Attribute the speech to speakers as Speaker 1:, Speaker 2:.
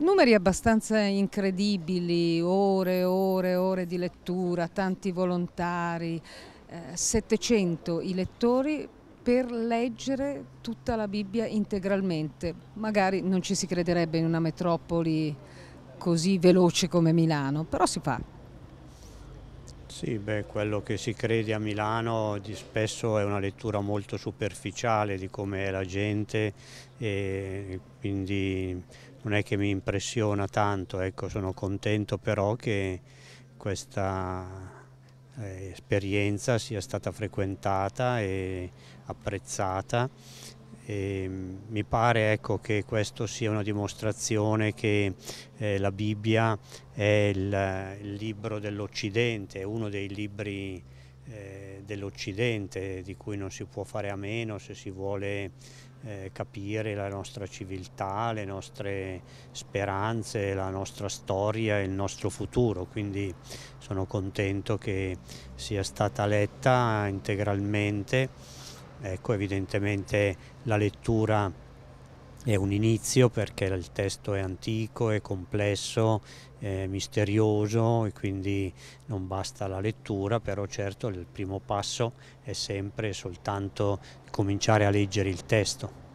Speaker 1: Numeri abbastanza incredibili, ore e ore e ore di lettura, tanti volontari, eh, 700 i lettori per leggere tutta la Bibbia integralmente. Magari non ci si crederebbe in una metropoli così veloce come Milano, però si fa.
Speaker 2: Sì, beh, quello che si crede a Milano spesso è una lettura molto superficiale di come è la gente e quindi non è che mi impressiona tanto, ecco, sono contento però che questa eh, esperienza sia stata frequentata e apprezzata. E mi pare ecco, che questo sia una dimostrazione che eh, la Bibbia è il, il libro dell'Occidente, è uno dei libri dell'Occidente di cui non si può fare a meno se si vuole eh, capire la nostra civiltà, le nostre speranze, la nostra storia e il nostro futuro. Quindi sono contento che sia stata letta integralmente Ecco, evidentemente la lettura è un inizio perché il testo è antico, è complesso, è misterioso e quindi non basta la lettura, però certo il primo passo è sempre soltanto cominciare a leggere il testo.